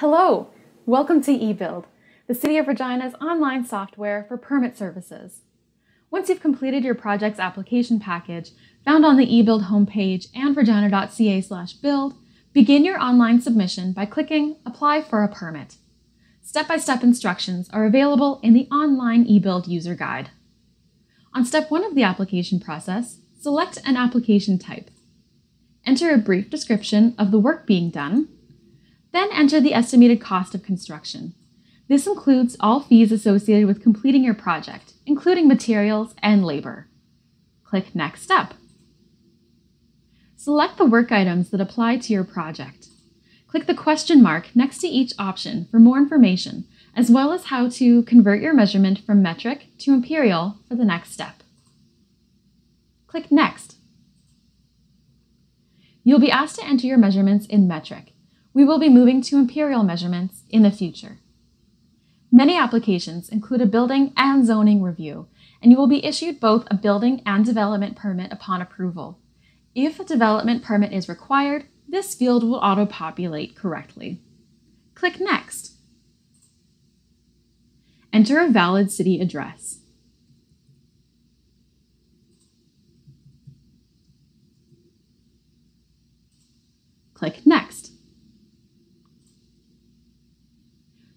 Hello! Welcome to eBuild, the City of Regina's online software for permit services. Once you've completed your project's application package, found on the eBuild homepage and regina.ca slash build, begin your online submission by clicking Apply for a Permit. Step-by-step instructions are available in the online eBuild user guide. On step one of the application process, select an application type. Enter a brief description of the work being done, then enter the estimated cost of construction. This includes all fees associated with completing your project, including materials and labor. Click Next Step. Select the work items that apply to your project. Click the question mark next to each option for more information, as well as how to convert your measurement from metric to imperial for the next step. Click Next. You'll be asked to enter your measurements in metric. We will be moving to imperial measurements in the future. Many applications include a building and zoning review, and you will be issued both a building and development permit upon approval. If a development permit is required, this field will auto-populate correctly. Click Next. Enter a valid city address. Click Next.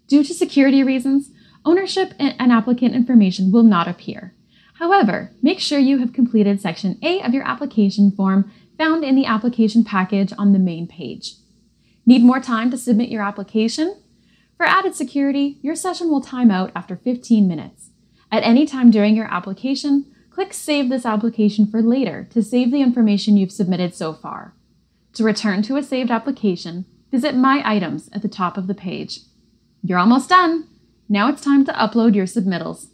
Due to security reasons, ownership and applicant information will not appear. However, make sure you have completed Section A of your application form found in the application package on the main page. Need more time to submit your application? For added security, your session will time out after 15 minutes. At any time during your application, click Save this application for later to save the information you've submitted so far. To return to a saved application, visit My Items at the top of the page. You're almost done. Now it's time to upload your submittals.